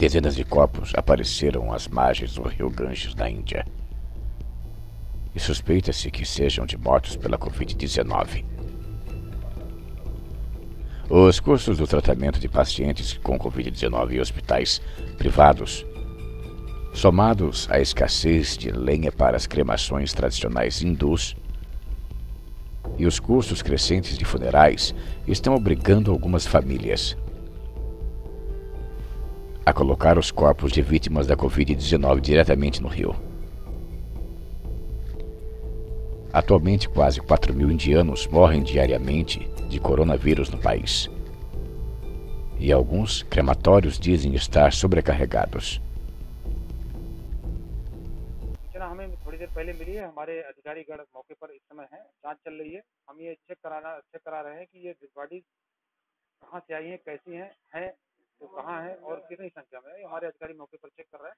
Dezenas de corpos apareceram às margens do rio Ganges, na Índia. E suspeita-se que sejam de mortos pela Covid-19. Os custos do tratamento de pacientes com Covid-19 em hospitais privados, somados à escassez de lenha para as cremações tradicionais hindus, e os custos crescentes de funerais estão obrigando algumas famílias a colocar os corpos de vítimas da Covid-19 diretamente no rio. Atualmente, quase 4 mil indianos morrem diariamente de coronavírus no país. E alguns crematórios dizem estar sobrecarregados. हमें थोड़ी देर पहले मिली है हमारे अधिकारी गण मौके पर इस समय है जांच चल रही है हम ये चेक कराना चेक करा रहे हैं कि ये डेड बॉडीज कहाँ से आई हैं कैसी हैं हैं तो कहाँ हैं और कितनी संख्या में है? हमारे अधिकारी मौके पर चेक कर रहे हैं।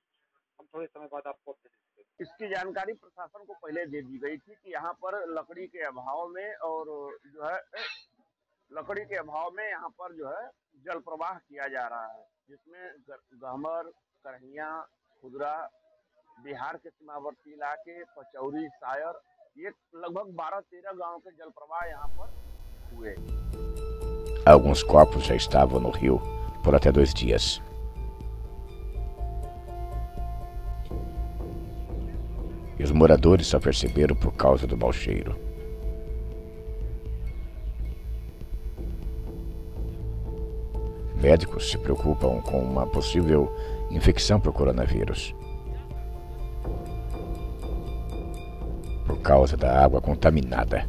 हम थोड़े समय बाद आपको अपडेट इसकी जानकारी प्रशासन को पहले दे दी गई थी कि यहाँ पर लकड़ी के अभाव में और जो है लकड़ी के अभाव में यहाँ पर जो है जल प्रवाह किया जा रहा है जिसमें गहमर करहिया खुदरा बिहार के सीमावर्ती इलाके पचौरी सायर ये लगभग 12-13 गाँव के जल प्रवाह यहाँ पर हुए Alguns corpos já estavam no rio. por até dois dias. E os moradores só perceberam por causa do mau cheiro. Médicos se preocupam com uma possível infecção por coronavírus. Por causa da água contaminada.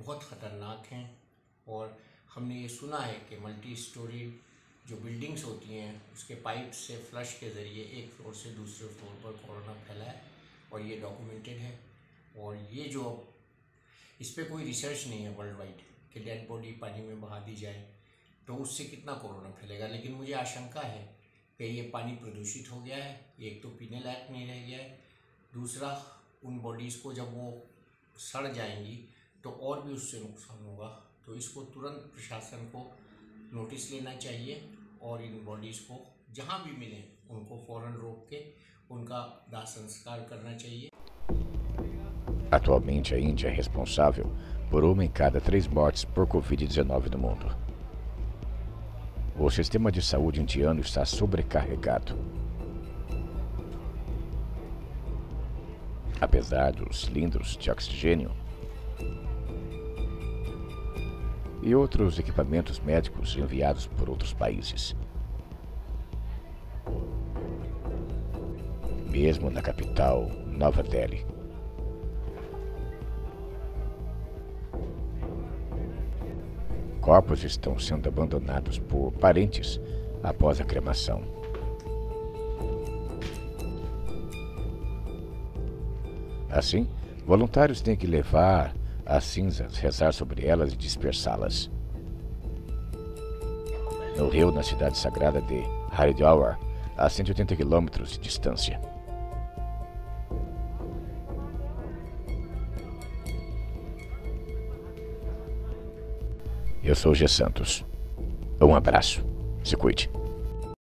बहुत ख़तरनाक हैं और हमने ये सुना है कि multi storey जो बिल्डिंग्स होती हैं, उसके पाइप से फ्लश के ज़रिए एक फ्लोर से दूसरे फ्लोर पर कोरोना फैला है और ये डॉक्यूमेंटेड है और ये जो इस पर कोई रिसर्च नहीं है वर्ल्ड वाइड कि डेड बॉडी पानी में बहा दी जाए तो उससे कितना कोरोना फैलेगा। लेकिन मुझे आशंका है कि ये पानी प्रदूषित हो गया है, एक तो पीने लायक नहीं रह गया है, दूसरा उन बॉडीज़ को जब वो सड़ जाएँगी तो और भी उससे नुकसान होगा तो इसको तुरंत प्रशासन को नोटिस लेना चाहिए और इन बॉडीज़ को जहाँ भी मिले उनको फ़ौरन रोक के उनका दाह संस्कार करना चाहिए Atualmente, a Índia é responsável por uma em cada três mortes por Covid-19 no mundo. O sistema de saúde indiano está sobrecarregado. Apesar dos cilindros de oxigênio e outros equipamentos médicos enviados por outros países. Mesmo na capital, Nova Delhi, Corpos estão sendo abandonados por parentes após a cremação. Assim, voluntários têm que levar as cinzas, rezar sobre elas e dispersá-las. No rio, na cidade sagrada de Haridwar, a 180 quilômetros de distância. Eu sou o G Santos. Um abraço. Se cuide.